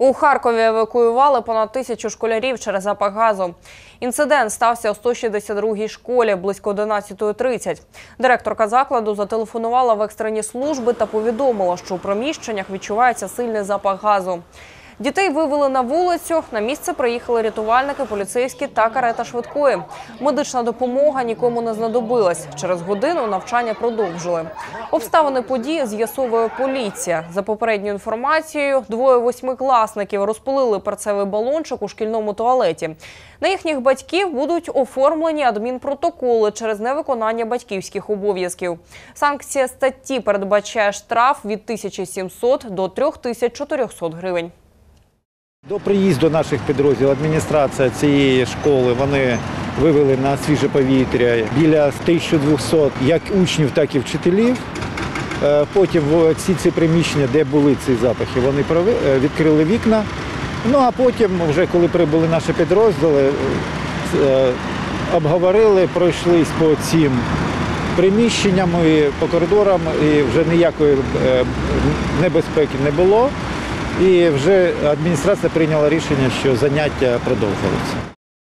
У Харкові евакуювали понад тисячу школярів через запах газу. Інцидент стався у 162-й школі близько 11.30. Директорка закладу зателефонувала в екстрені служби та повідомила, що у приміщеннях відчувається сильний запах газу. Дітей вивели на вулицю. На місце приїхали рятувальники, поліцейські та карета швидкої. Медична допомога нікому не знадобилась. Через годину навчання продовжили. Обставини події з'ясовує поліція. За попередньою інформацією, двоє восьмикласників розпилили перцевий балончик у шкільному туалеті. На їхніх батьків будуть оформлені адмінпротоколи через невиконання батьківських обов'язків. Санкція статті передбачає штраф від 1700 до 3400 гривень. До приїзду наших підрозділів адміністрація цієї школи вони вивели на свіже повітря біля 1200 як учнів, так і вчителів. Е, Потім в ці приміщення, де були ці запахи, вони е, відкрили вікна. Ну а потім, вже коли прибули наші підрозділи, е, обговорили, пройшлись по цим приміщенням і по коридорам, і вже ніякої небезпеки не було. І вже адміністрація прийняла рішення, що заняття продовжуються.